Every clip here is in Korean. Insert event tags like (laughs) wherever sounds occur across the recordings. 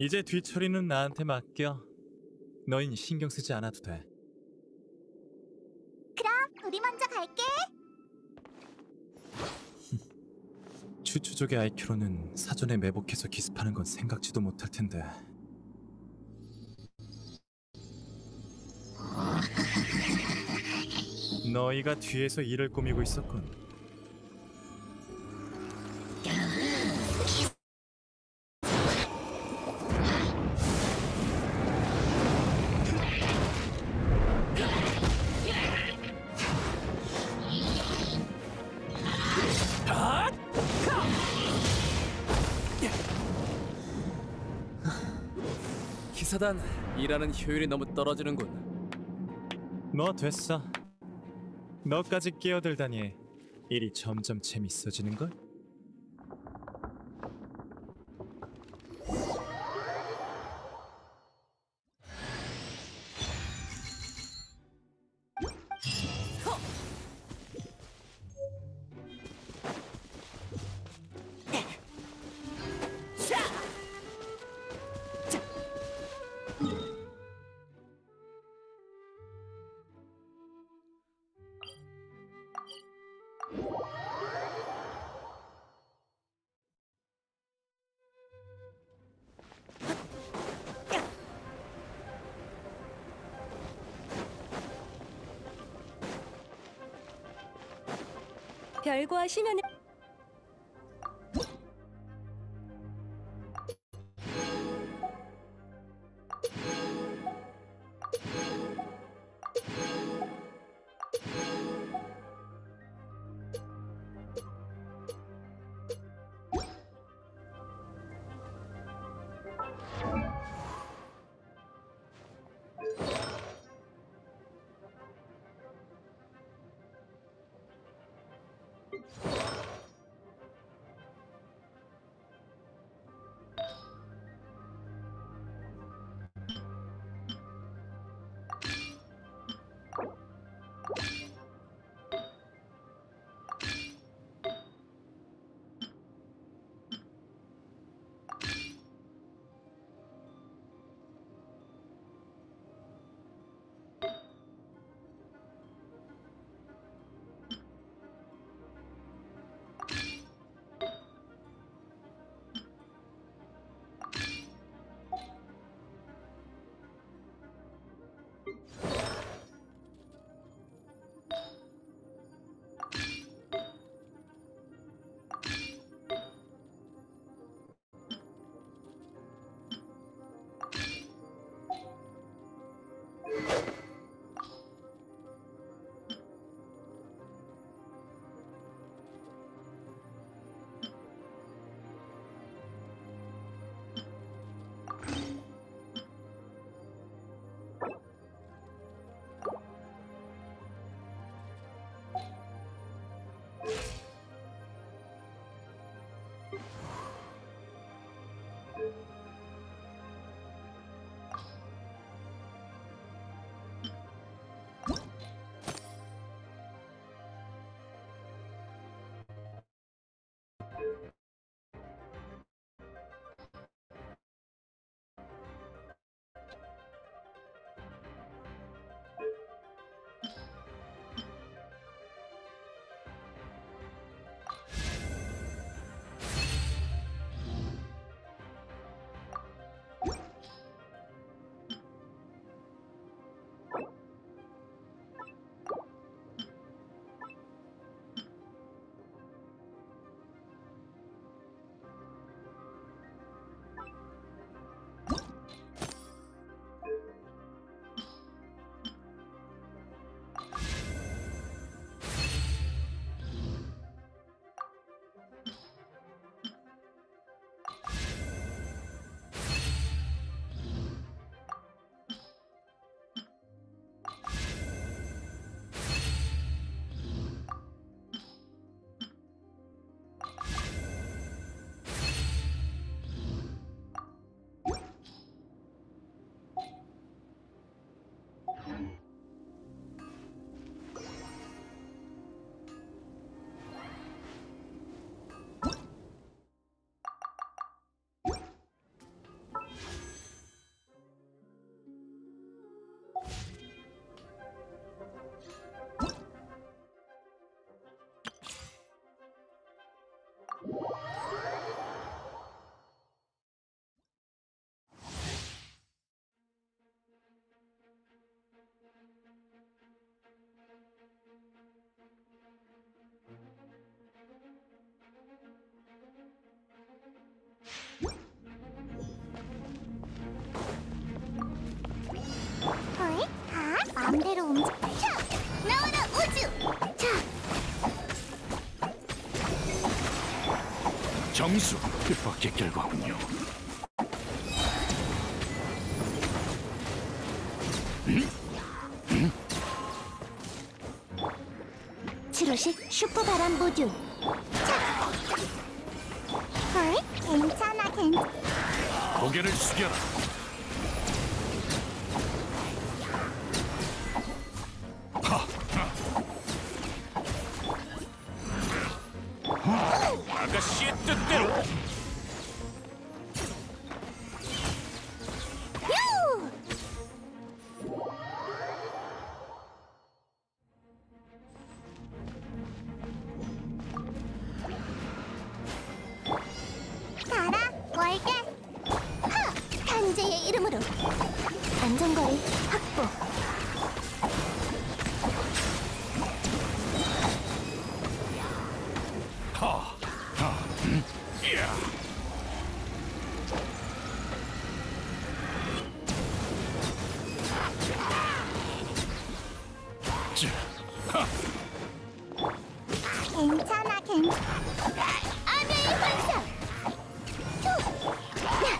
이제 뒤처리는 나한테 맡겨. 너흰 신경 쓰지 않아도 돼. 우리 먼저 갈게. (laughs) 추추족의 IQ로는 사전에 매복해서 기습하는 건 생각지도 못할 텐데. 너희가 뒤에서 일을 꾸미고 있었군. 기사단 일하는 효율이 너무 떨어지는군. 뭐 됐어. 너까지 끼어들다니 일이 점점 재밌어지는 걸? 별과 심연의 정수 뜻밖의 결과군요. 치료식 슈퍼 바람 모듈. 자. 헐, 괜찮아, 괜찮아. 고개를 숙여라. 아가씨의 뜻대로 자, 괜찮아, 괜찮아. 아메이 환상. 후! 야!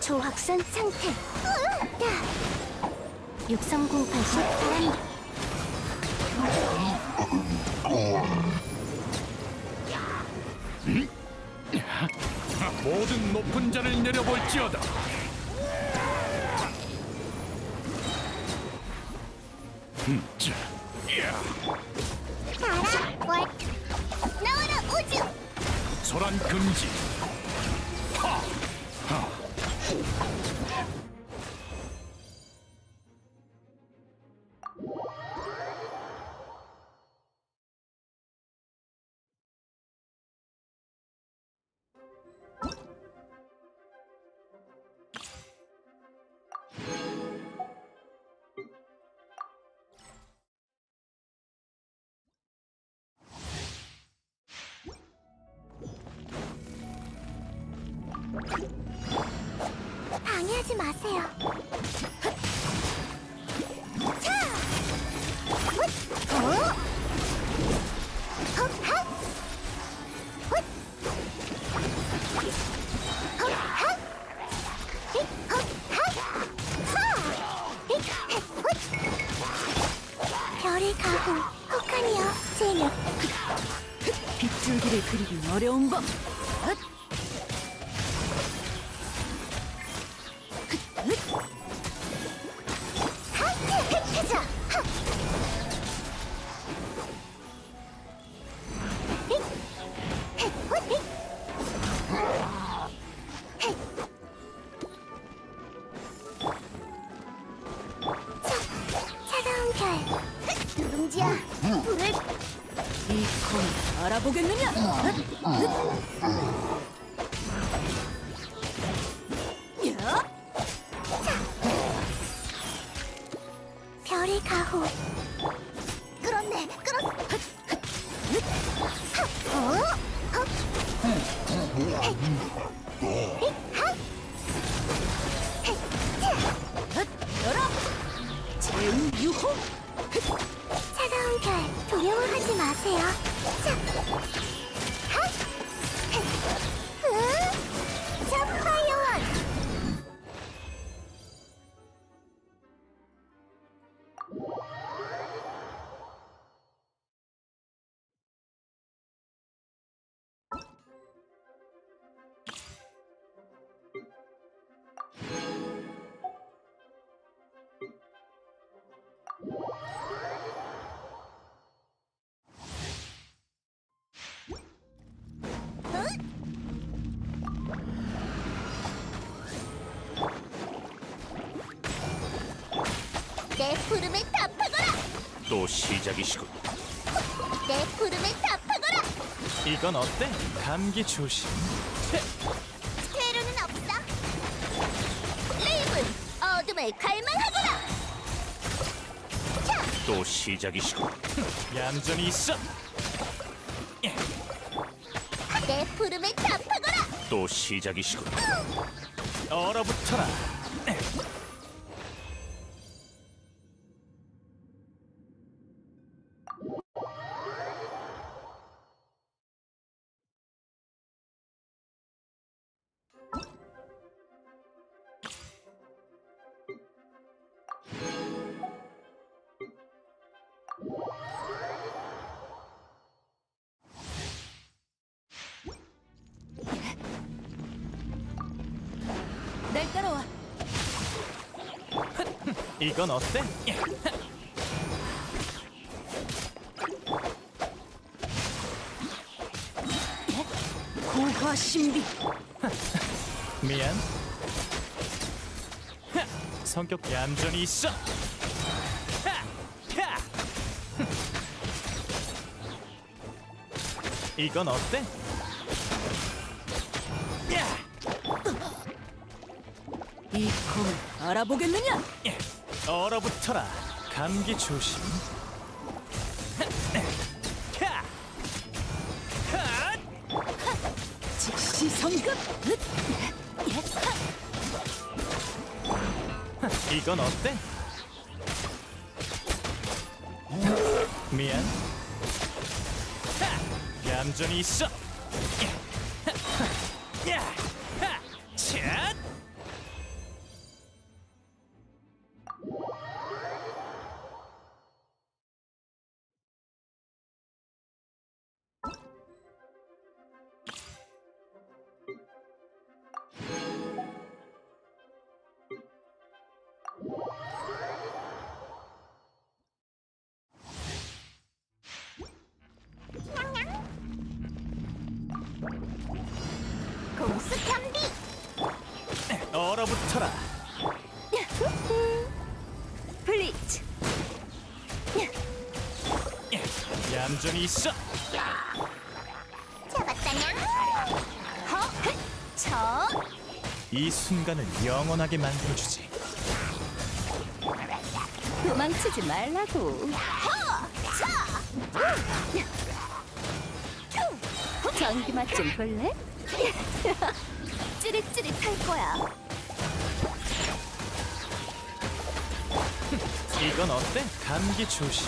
조확산 상태. 야! 63080 바람. 모든 높은 자를 내려볼지어다. 어려운 법. 누룽지야 불을 이 검을 알아보겠느냐? 부름에 답하거라 또 시작이시군. 내 부름에 답하거라 이건 어때? 감기 조심. 테러는 없어 레이븐 어둠을 갈망하거라 자 또 시작이시군. 얌전히 있어. 내 부름에 답하거라 또 시작이시군. 얼어붙어라. 大太郎は行こうのっせ Oha şimdi. 미 안. 성격 얌전히 있 어. 이건 어때? 야! 이 검을 알아보겠느냐? 얼어붙어라. 감기 조심. 즉시 성급. 이건 어때? 미안. 하! 얌전히 있어. 얼어붙어라. 블리츠. 얌전히 있어. 잡았다냥. 허. 흑, 저. 이 순간을 영원하게 만들어주지. 도망치지 말라고. 허. 차. 전기 맛 좀 볼래? (laughs) 찌릿찌릿할 거야. 이건 어때? 감기 조심.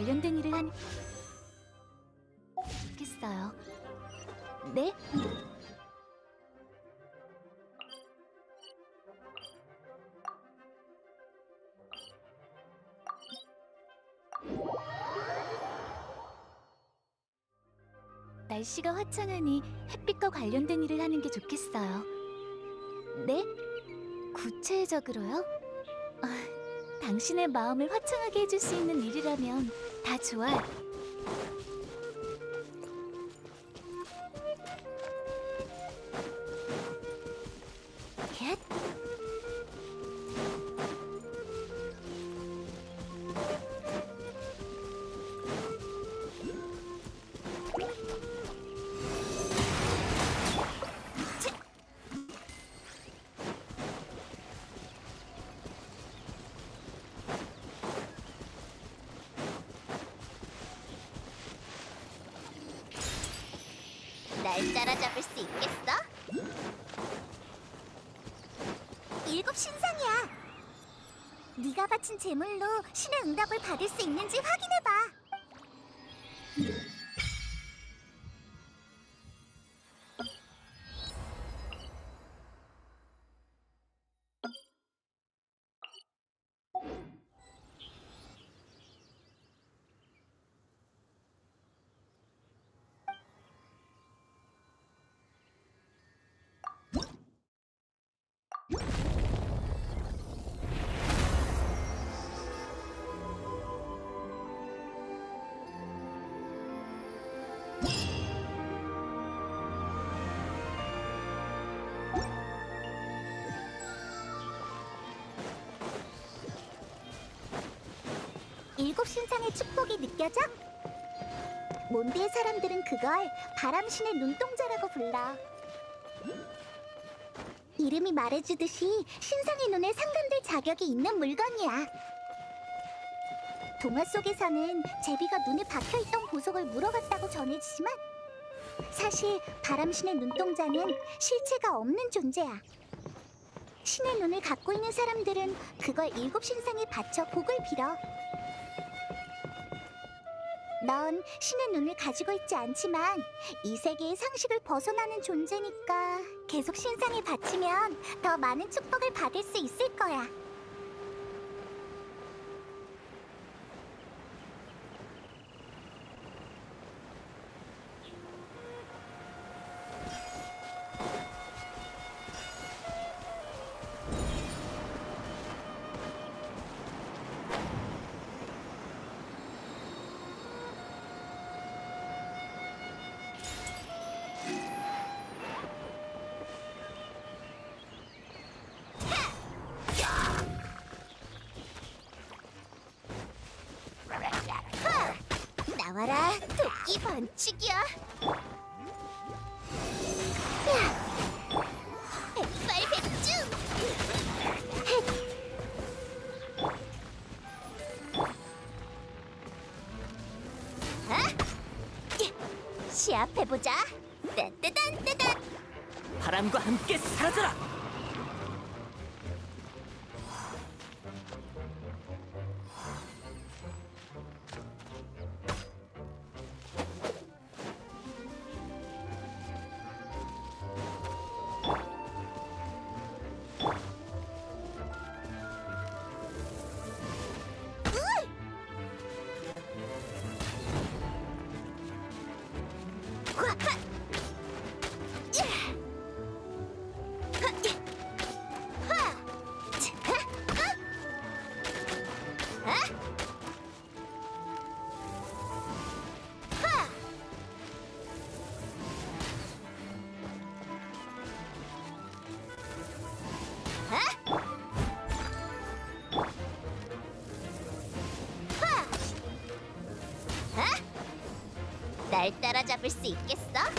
관련된 일을 하니 좋겠어요. 네? 날씨가 화창하니 햇빛과 관련된 일을 하는 게 좋겠어요. 네? 구체적으로요? 아, 당신의 마음을 화창하게 해줄 수 있는 일이라면 다 좋아 날 따라잡을 수 있겠어? 일곱 신상이야. 네가 바친 제물로 신의 응답을 받을 수 있는지 확인해 일곱 신상의 축복이 느껴져? 몬드의 사람들은 그걸 바람신의 눈동자라고 불러. 이름이 말해주듯이 신상의 눈에 상감될 자격이 있는 물건이야. 동화 속에서는 제비가 눈에 박혀있던 보석을 물어갔다고 전해지지만 사실 바람신의 눈동자는 실체가 없는 존재야. 신의 눈을 갖고 있는 사람들은 그걸 일곱 신상에 바쳐 복을 빌어. 넌 신의 눈을 가지고 있지 않지만 이 세계의 상식을 벗어나는 존재니까 계속 신상에 바치면 더 많은 축복을 받을 수 있을 거야. 토끼 반칙이야. 백발백중. 시합해보자. 떼떼단 떼단. 바람과 함께 사라져라. 날 따라잡을 수 있겠어?